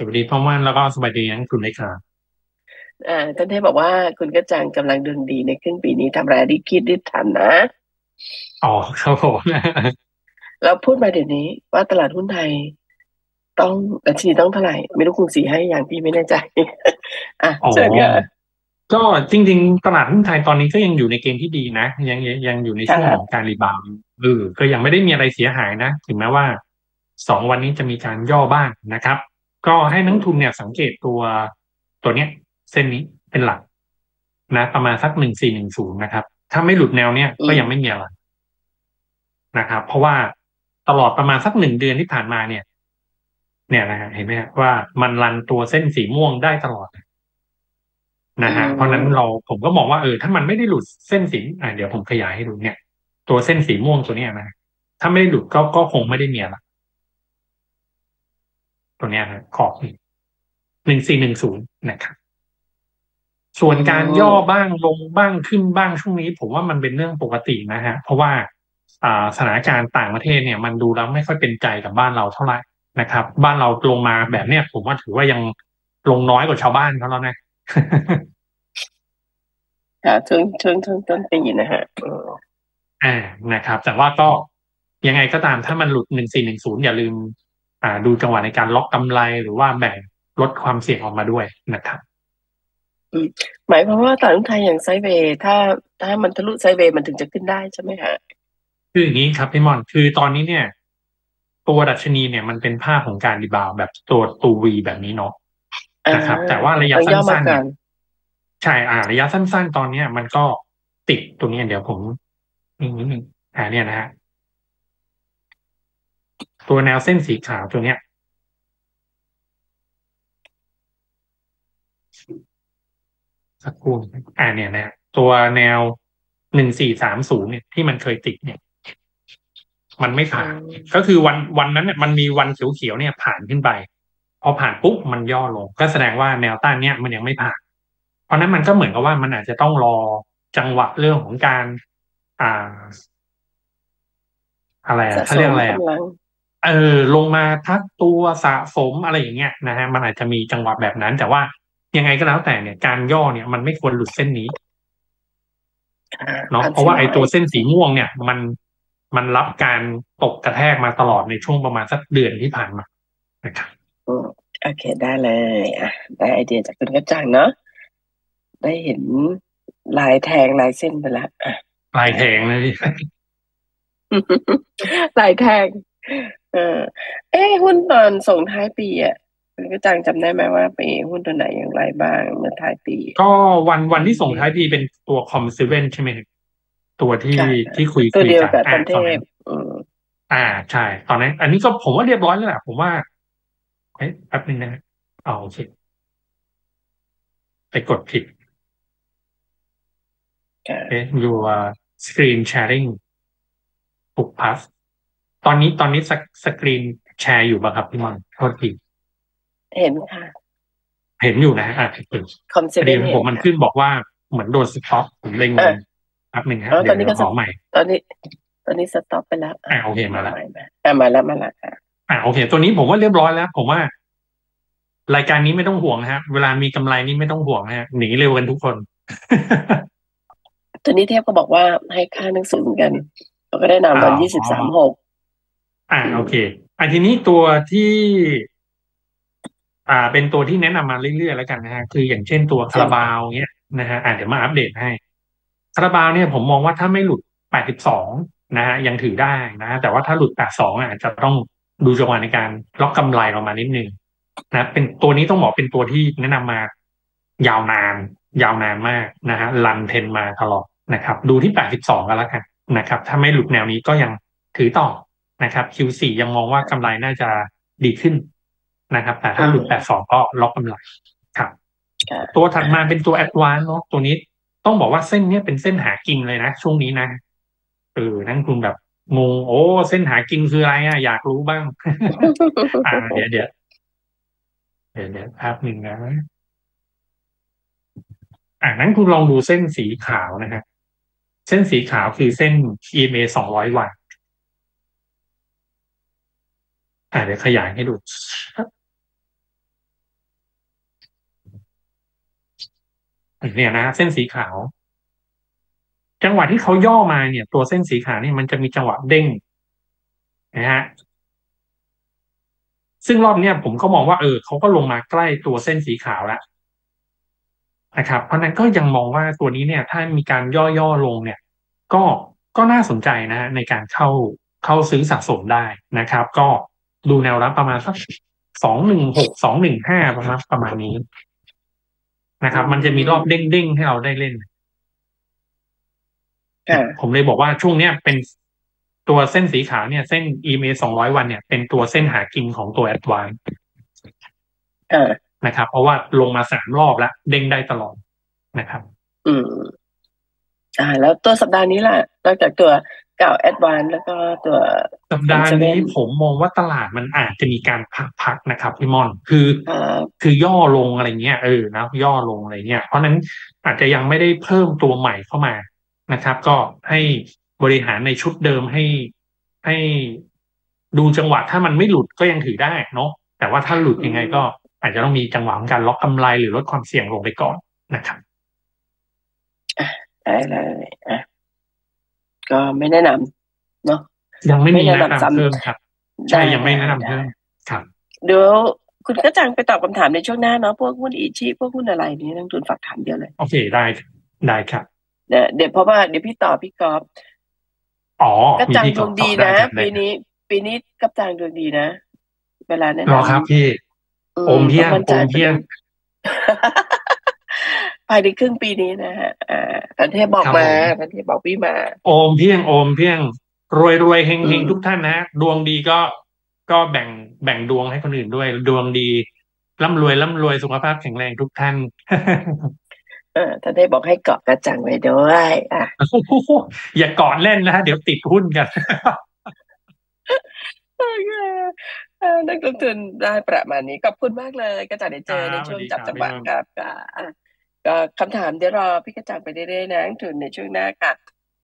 สวัสดีพ่อม่านแล้วก็สวัสดีนักคุณเลยครับอ่าท่านเทพบอกว่าคุณกระจังกำลังดวงดีในครึ่งปีนี้ทำอะไรรีบคิดรีบทำนะ อ๋อครับผมเราพูดมาเดี๋ยวนี้ว่าตลาดหุ้นไทย ต้องดัชนีต้องเท่าไหร่ ไม่รู้คุณสีให้อย่างพี่ไม่แน่ใจ อะอ๋อเชิญค่ะก็จริง ๆ ตลาดหุ้นไทยตอนนี้ก็ยังอยู่ในเกณฑ์ที่ดีนะ ยังยังยังอยู่ในช่วงค่ะของการ rebound เออก็ยังไม่ได้มีอะไรเสียหายนะ ถึงแม้ว่าสองวันนี้จะมีการย่อบ้างนะครับ ก็ให้นักลงทุนเนี่ยสังเกตตัวตัวเนี้ย เส้นนี้เป็นหลัก นะ ประมาณสักหนึ่งสี่หนึ่งศูนย์นะครับ ถ้าไม่หลุดแนวเนี้ยก็ยังไม่มีอะไรนะครับ เพราะว่าตลอดประมาณสักหนึ่งเดือนที่ผ่านมาเนี่ย เนี่ยนะฮะเห็นไหมฮะว่ามันรันตัวเส้นสีม่วงได้ตลอดนะฮะอืมเพราะฉะนั้นเราผมก็มองว่าเออถ้ามันไม่ได้หลุดเส้นสีอ่าเดี๋ยวผมขยายให้ดูเนี่ย ตัวเส้นสีม่วงตัวเนี้ยนะถ้าไม่ได้หลุดก็ก็คงไม่ได้มีอะไร ตัวเนี้ยนะขอบหนึ่งสี่หนึ่งศูนย์นะครับส่วนการย่อบ้างลงบ้างขึ้นบ้างช่วงนี้ ผมว่ามันเป็นเรื่องปกตินะฮะ เพราะว่าอ่าสถานการณ์ต่างประเทศเนี่ย มันดูแล้วไม่ค่อยเป็นใจกับบ้านเราเท่าไหร่นะครับ บ้านเราลงมาแบบเนี้ยผมว่าถือว่ายังลงน้อยกว่าชาวบ้านเขาแล้วนะค่ะช่วงช่วงช่วงต้นปีนะฮะเอออ่านะครับ แต่ว่าก็ยังไงก็ตามถ้ามันหลุดหนึ่งสี่หนึ่งศูนย์อย่าลืม อ่าดูจังหวะในการล็อกกำไรหรือว่าแบ่งลดความเสี่ยงออกมาด้วยนะครับหมายความว่าตลาดหุ้นไทยอย่าง sideway ถ้าถ้ามันทะลุ sideway มันถึงจะขึ้นได้ใช่ไหมฮะคืออย่างนี้ครับพี่มอนคือตอนนี้เนี่ย ตัวดัชนีเนี่ยมันเป็นภาพของการ rebound แบบตัวตัว V แบบนี้เนาะนะครับอ่าแต่ว่าระยะต้องย่อมาสั้นๆก่เนี่อยนใช่อ่า ระยะสั้น ๆ ตอนเนี้ย มันก็ติดตรงนี้เดี๋ยวผมนี่นิดนึงอ่าเนี่ยนะฮะ ตัวแนวเส้นสีขาวตัวเนี้ย สักครู่นะครับอ่าเนี่ยนะฮะตัวแนวหนึ่งสี่สามศูนย์เนี่ยที่มันเคยติดเนี่ย มันไม่ผ่านอืมก็คือวันวันนั้นเนี่ยมันมีวันเขียวๆเนี่ย ผ่านขึ้นไป พอผ่านปุ๊บมันย่อลง ก็แสดงว่าแนวต้านเนี่ยมันยังไม่ผ่าน เพราะฉะนั้นมันก็เหมือนกับว่ามันอาจจะต้องรอจังหวะเรื่องของการ อ่า อะไรสะอะเขาสเรียกมอะไรอะกำลัง เออลงมาทักตัวสะสมอะไรอย่างเงี้ยนะฮะมันอาจจะมีจังหวะแบบนั้น แต่ว่ายังไงก็แล้วแต่เนี่ย การย่อเนี่ยมันไม่ควรหลุดเส้นนี้อ่าเนาะพันเพราะว่าไอ้สี่ร้ยตัวเส้นสีม่วงเนี่ย มันมันรับการตกกระแทกมาตลอดในช่วงประมาณสักเดือนที่ผ่านมานะครับอืมโอเคได้เลยอะได้ไอเดียจากคุณกระจังเนาะได้เห็นลายแทงลายเส้นไปแล้วอะปลายแทงเลยพี่ลายแทง เออเอ้หุ้นตอนส่งท้ายปีอะคุณกระจังจำได้ไหมว่าไปหุ้นตัวไหนอย่างไรบ้างเมื่อท้ายปี ก็วันวันที่ส่งท้ายปีเป็นตัวคอมเซเว่นใช่ไหมครับตัวที่ค่ะที่คุยตัวคุยเดียวกันกับอ่าทันเทตอนนั้พนอืมอ่าใช่ตอนนั้น อันนี้ก็ผมว่าเรียบร้อยแล้วแหละผมว่าเอ๊ะแป๊บนึงนะอ๋อโอเคไปกดผิดค่ะเอ๊ะ your screen sharing ปุกพัสต อนนี้ตอนนี้สกสกรีนแชร์อยู่ป่ะครับพี่มอนโทษทีเห็นค่ะ เห็นอยู่นะอะเห็นคอมเซพอเว่ดีนเห็ผมนมันค่ะขึ้นบอกว่าเหมือนโดนสต็อปผมเล็งเออแป๊บหนึ่งฮะอ๋อเดี๋ตยอวนนี้เดี๋ก็ยวขอใหม่ ตอนนี้ ตอนนี้สต็อปไปแล้วอ่าโอเคมาแล้วใหมาอะมาแล้วมาแล้วค่ะอ่าโอเค ตัวนี้ผมว่าเรียบร้อยแล้ว ผมว่า รายการนี้ไม่ต้องห่วงนะฮะ เวลามีกำไรนี่ไม่ต้องห่วงนะฮะหนีเร็วกันทุกคนตัวนี้เทพก็บอกว่าให้ค่าหนังสือเหมือนกันเราก็ได้นำตอนอ๋อยี่สิบสามหก อ่าโอเค อันทีนี้ตัวที่ อ่า เป็นตัวที่แนะนำมาเรื่อยๆแล้วกันนะฮะคืออย่างเช่นตัวคาราบาวเนี้ยนะฮะอ่าเดี๋ยวมาอัปเดตให้คาราบาวเนี่ยผมมองว่าถ้าไม่หลุด82นะฮะยังถือได้นะฮะแต่ว่าถ้าหลุด82อะจะต้องดูจังหวะในการล็อกกำไรออกมานิดนึงนะเป็นตัวนี้ต้องบอกเป็นตัวที่แนะนำมายาวนาน ยาวนานมากนะฮะรันเทนมาตลอดนะครับ ดูที่82กันแล้วกันนะครับ ถ้าไม่หลุดแนวนี้ก็ยังถือต่อ นะครับ Q4 ยังมองว่ากำไรน่าจะดีขึ้นนะครับ แต่ถ้าหลุด82ก็ล็อกกำไรครับค่ะตัวถัดมาเป็นตัว Advance เนาะตัวนี้ต้องบอกว่าเส้นเนี้ยเป็นเส้นหากินเลยนะ ช่วงนี้นะเออนั่นคุณแบบงงโอ้ เส้นหากินคืออะไรอะ อยากรู้บ้าง อ่าเดี๋ยวเดี๋ยวเดี๋ยวเดี๋ยวภาพหนึ่งนะอ่านั้นคุณลองดูเส้นสีขาวนะฮะเส้นสีขาวคือเส้น EMA สองร้อยวัน อ่าเดี๋ยวขยายให้ดูเนี่ยนะเส้นสีขาว จังหวะที่เขาย่อมาเนี่ย ตัวเส้นสีขาวนี่มันจะมีจังหวะเด้งนะฮะซึ่งรอบเนี้ยผมก็มองว่าเออเขาก็ลงมาใกล้ตัวเส้นสีขาวแล้วนะครับ เพราะนั้นก็ยังมองว่าตัวนี้เนี่ย ถ้ามีการย่อๆลงเนี่ย ก็ก็น่าสนใจนะในการเข้าเข้าซื้อสะสมได้นะครับ ก็ ดูแนวรับประมาณสักสองหนึ่งหกสองหนึ่งห้าประมาณประมาณนี้นะครับ มันจะมีรอบเด้งๆให้เราได้เล่นผมเลยบอกว่าช่วงเนี้ยเป็นตัวเส้นสีขาวเนี่ย เส้น EMA สองร้อยวันเนี่ย เป็นตัวเส้นหากินของตัว Advance นะครับ เพราะว่าลงมาสามรอบแล้ว เด้งได้ตลอดนะครับ อืม อ่า แล้วตัวสัปดาห์นี้ล่ะนอกจากตัว เก่าแอดวานแล้วก็ตัวสัปดาห์นี้ผมมองว่าตลาดมันอาจจะมีการพักๆนะครับพี่มอนคือคือย่อลงอะไรเงี้ยเออนะย่อลงอะไรเงี้ยเพราะนั้นอาจจะยังไม่ได้เพิ่มตัวใหม่เข้ามานะครับ ก็ให้บริหารในชุดเดิมให้ให้ดูจังหวะถ้ามันไม่หลุดก็ยังถือได้เนาะแต่ว่าถ้าหลุดยังไงก็อาจจะต้องมีจังหวะของการล็อกกำไรหรือลดความเสี่ยงลงไปก่อนนะครับได้เลยอะ ก็ไม่แนะนำเนาะยังไม่มีแนะนำเพิ่มครับใช่ยังไม่แนะนำเพิ่มครับเดี๋ยวคุณก็จังไปตอบคำถามในช่วงหน้าเนาะพวกหุ้นอีชีพวกหุ้นอะไรนี้นักทุนฝากถามเดียวเลย โอเคได้ได้ครับเดี๋ยวเดี๋ยวเพราะว่าเดี๋ยวพี่ตอบพี่กอล์ฟอ๋อก็จังดวงดีนะปีนี้ปีนี้กับจังดวงดีนะ เวลาเนี่ยรอครับพี่โอมเพียงโอมเพียง ภายในครึ่งปีนี้นะฮะอ่าพันเทพบอกมาพันเทพบอกพี่มา โอมเพียงโอมเพียง รวยรวยเฮงเฮงทุกท่านนะดวงดีก็ก็แบ่งแบ่งดวงให้คนอื่นด้วย ดวงดีร่ำรวยร่ำรวยสุขภาพแข็งแรงทุกท่านเออท่านได้บอกให้เกาะกระจังไว้ด้วยอะอย่าเกาะเล่นนะเดี๋ยวติดหุ้นกันโอเคนักลงทุนได้ประมาณนี้ขอบคุณมากเลย ก็จะได้เจอในช่วงจับจังหวะกับก็ คำถามเดี๋ยวรอพี่กระจังไปเรื่อยๆนะทุนในช่วงหน้าค่ะ